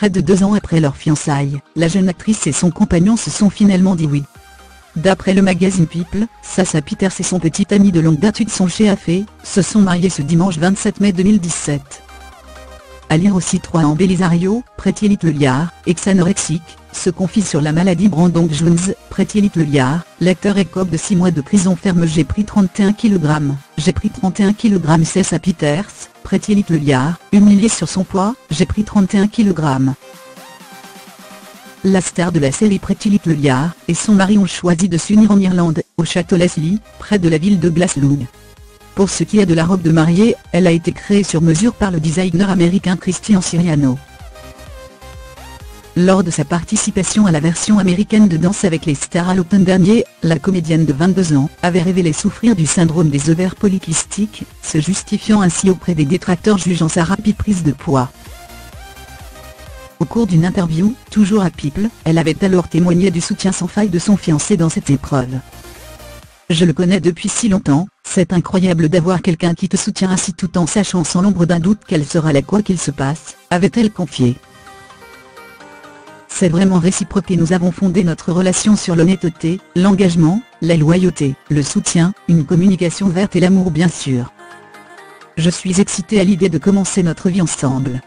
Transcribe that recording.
Près de deux ans après leur fiançailles, la jeune actrice et son compagnon se sont finalement dit oui. D'après le magazine People, Sasa Peters et son petit ami de longue date sont chez Afé, se sont mariés ce dimanche 27 mai 2017. À lire aussi 3 ans Belisario, Pretty Little Liar, ex-anorexique, se confie sur la maladie Brandon Jones, Pretty Little Liar, l'acteur écope de 6 mois de prison ferme J'ai pris 31 kg, j'ai pris 31 kg Sasa Peters, Pretty Little Liar, humilié sur son poids, j'ai pris 31 kg. La star de la série Pretty Little Liars et son mari ont choisi de s'unir en Irlande, au château Leslie, près de la ville de Glasgow. Pour ce qui est de la robe de mariée, elle a été créée sur mesure par le designer américain Christian Siriano. Lors de sa participation à la version américaine de Danse avec les stars à l'automne dernier, la comédienne de 22 ans avait révélé souffrir du syndrome des ovaires polykystiques, se justifiant ainsi auprès des détracteurs jugeant sa rapide prise de poids. Au cours d'une interview, toujours à People, elle avait alors témoigné du soutien sans faille de son fiancé dans cette épreuve. Je le connais depuis si longtemps, c'est incroyable d'avoir quelqu'un qui te soutient ainsi tout en sachant sans l'ombre d'un doute qu'elle sera là quoi qu'il se passe, avait-elle confié. C'est vraiment réciproque et nous avons fondé notre relation sur l'honnêteté, l'engagement, la loyauté, le soutien, une communication verte et l'amour bien sûr. Je suis excitée à l'idée de commencer notre vie ensemble.